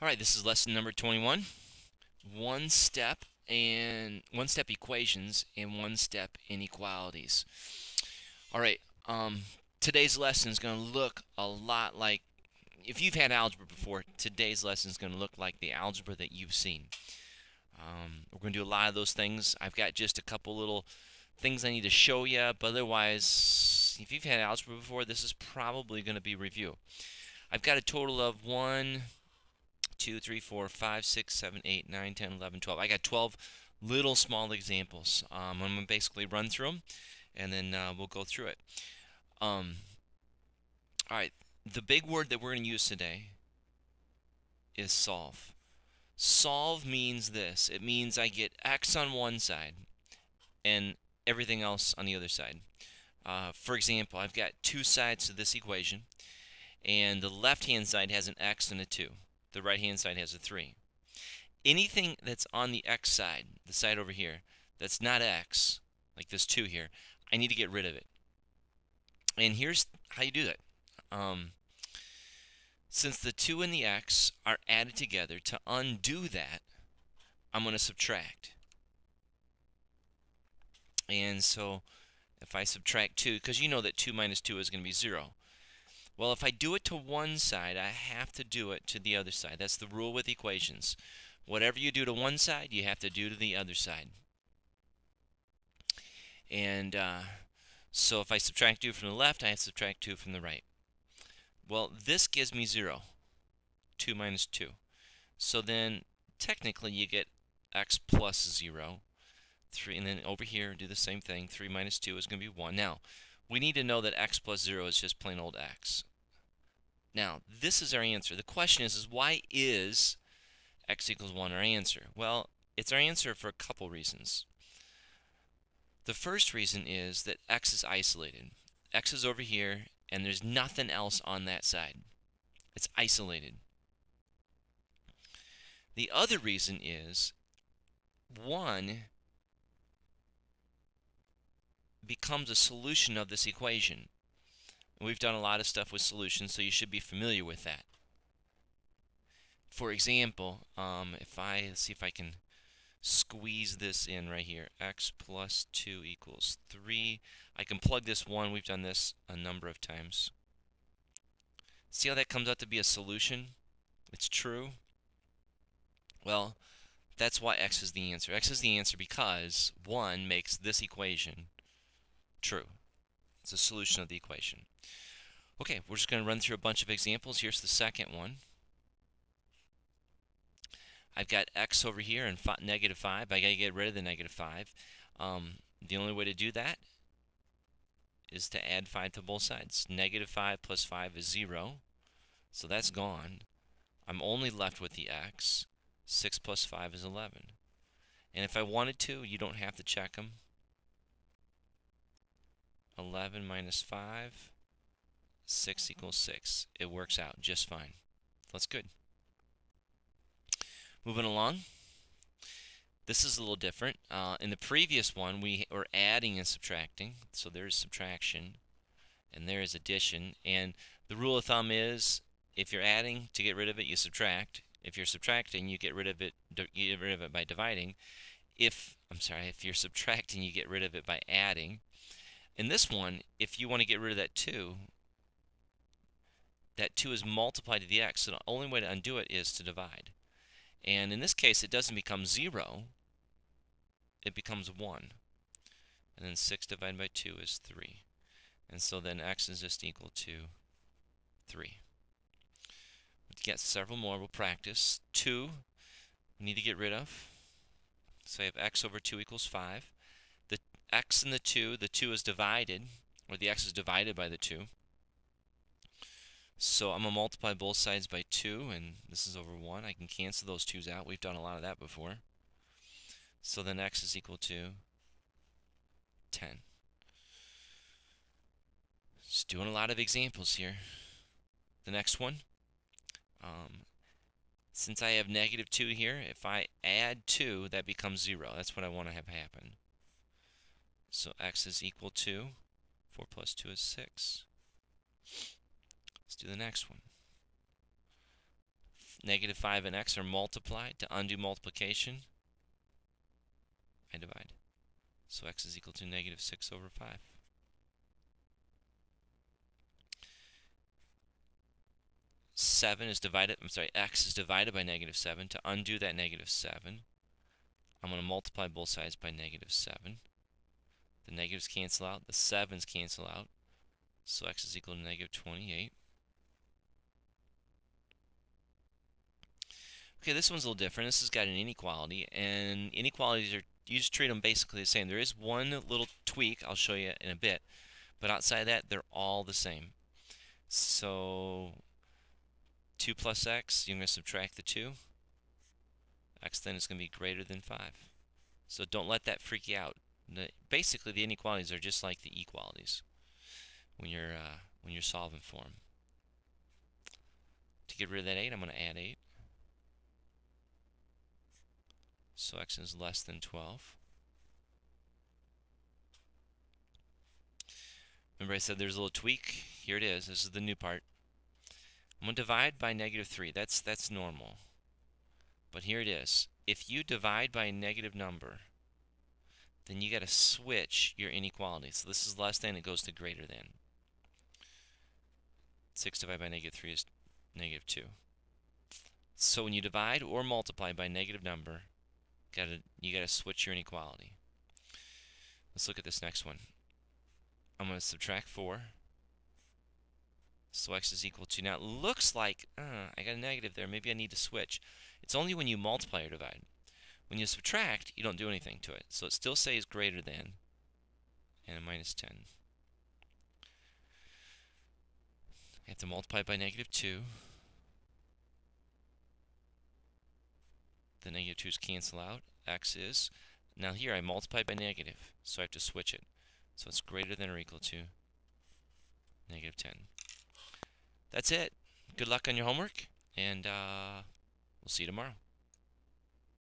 All right, this is lesson number 21. One step and one step equations and one step inequalities. All right, um, today's lesson is going to look a lot like, if you've had algebra before, today's lesson is going to look like the algebra that you've seen. Um, we're going to do a lot of those things. I've got just a couple little things I need to show you, but otherwise, if you've had algebra before, this is probably going to be review. I've got a total of one, 2, 3, 4, 5, 6, 7, 8, 9, 10, 11, 12. I got 12 little small examples. Um, I'm going to basically run through them and then uh, we'll go through it. Um, all right, the big word that we're going to use today is solve. Solve means this. It means I get x on one side and everything else on the other side. Uh, for example, I've got two sides to this equation and the left hand side has an x and a 2 the right hand side has a 3. Anything that's on the x side, the side over here, that's not x, like this 2 here, I need to get rid of it. And here's how you do that. Um, since the 2 and the x are added together, to undo that, I'm going to subtract. And so if I subtract 2, because you know that 2 minus 2 is going to be 0. Well, if I do it to one side, I have to do it to the other side. That's the rule with equations. Whatever you do to one side, you have to do to the other side. And uh, so if I subtract 2 from the left, I have to subtract 2 from the right. Well, this gives me 0. 2 minus 2. So then, technically, you get x plus 0. 3, and then over here, do the same thing. 3 minus 2 is going to be 1. Now, we need to know that x plus 0 is just plain old x. Now, this is our answer. The question is, is why is x equals 1 our answer? Well, it's our answer for a couple reasons. The first reason is that x is isolated. x is over here, and there's nothing else on that side. It's isolated. The other reason is 1 becomes a solution of this equation. And we've done a lot of stuff with solutions, so you should be familiar with that. For example, um, if I, see if I can squeeze this in right here, x plus 2 equals 3. I can plug this 1, we've done this a number of times. See how that comes out to be a solution? It's true. Well, that's why x is the answer. x is the answer because 1 makes this equation true. It's a solution of the equation. Okay, we're just going to run through a bunch of examples. Here's the second one. I've got x over here and negative 5. i got to get rid of the negative 5. Um, the only way to do that is to add 5 to both sides. Negative 5 plus 5 is 0. So that's gone. I'm only left with the x. 6 plus 5 is 11. And if I wanted to, you don't have to check them. 11 minus 5, 6 equals 6. It works out just fine. That's good. Moving along. This is a little different. Uh, in the previous one, we were adding and subtracting. So there's subtraction, and there is addition. And the rule of thumb is, if you're adding to get rid of it, you subtract. If you're subtracting, you get rid of it. You get rid of it by dividing. If I'm sorry, if you're subtracting, you get rid of it by adding. In this one, if you want to get rid of that 2, that 2 is multiplied to the x, so the only way to undo it is to divide. And in this case, it doesn't become 0, it becomes 1. And then 6 divided by 2 is 3. And so then x is just equal to 3. Let's get several more. We'll practice. 2 we need to get rid of. So I have x over 2 equals 5 x and the 2, the 2 is divided, or the x is divided by the 2. So I'm going to multiply both sides by 2, and this is over 1. I can cancel those 2's out. We've done a lot of that before. So then x is equal to 10. Just doing a lot of examples here. The next one. Um, since I have negative 2 here, if I add 2, that becomes 0. That's what I want to have happen. So x is equal to 4 plus 2 is 6. Let's do the next one. negative 5 and x are multiplied. To undo multiplication, I divide. So x is equal to negative 6 over 5. Seven is divided, I'm sorry, x is divided by negative 7. To undo that negative 7, I'm going to multiply both sides by negative 7. The negatives cancel out, the 7s cancel out. So x is equal to negative 28. Okay, this one's a little different. This has got an inequality, and inequalities are you just treat them basically the same. There is one little tweak I'll show you in a bit, but outside of that, they're all the same. So 2 plus x, you're going to subtract the 2. x then is going to be greater than 5. So don't let that freak you out. The, basically, the inequalities are just like the equalities when you're uh, when you're solving for them. To get rid of that 8, I'm going to add 8. So x is less than 12. Remember I said there's a little tweak? Here it is. This is the new part. I'm going to divide by negative 3. That's, that's normal. But here it is. If you divide by a negative number, then you got to switch your inequality. So this is less than, it goes to greater than. 6 divided by negative 3 is negative 2. So when you divide or multiply by a negative number, Gotta, you got to switch your inequality. Let's look at this next one. I'm going to subtract 4. So x is equal to, now it looks like, uh, I got a negative there, maybe I need to switch. It's only when you multiply or divide. When you subtract, you don't do anything to it. So it still says greater than, and a minus 10. I have to multiply by negative 2. the negative 2's cancel out. x is, now here I multiplied by negative, so I have to switch it. So it's greater than or equal to negative 10. That's it. Good luck on your homework, and uh, we'll see you tomorrow.